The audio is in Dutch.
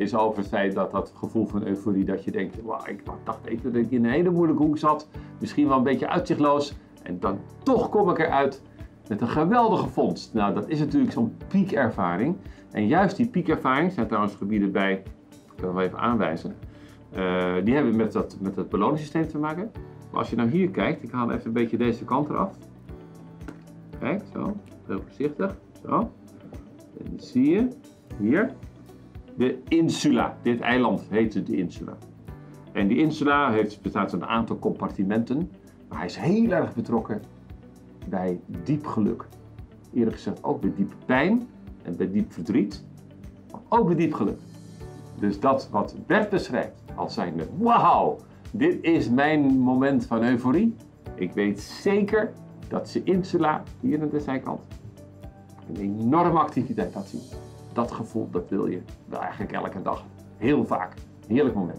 is feit dat dat gevoel van euforie, dat je denkt, ik dacht even dat ik in een hele moeilijke hoek zat, misschien wel een beetje uitzichtloos, en dan toch kom ik eruit met een geweldige vondst. Nou, dat is natuurlijk zo'n piekervaring. En juist die piekervaring zijn trouwens gebieden bij, ik kan wel even aanwijzen, eh, die hebben met dat, met het beloningssysteem te maken. Maar als je nou hier kijkt, ik haal even een beetje deze kant eraf. Kijk, zo, heel voorzichtig, zo. En dan zie je hier de insula. Dit eiland heet de insula. En die insula heeft, bestaat uit een aantal compartimenten, maar hij is heel erg betrokken bij diep geluk. Eerlijk gezegd ook bij diep pijn en bij diep verdriet, maar ook bij diep geluk. Dus dat wat Bert beschrijft als zijnde, wauw, dit is mijn moment van euforie. Ik weet zeker dat ze insula, hier aan de zijkant, een enorme activiteit laat zien. Dat gevoel, dat wil je wel eigenlijk elke dag. Heel vaak. Heerlijk moment.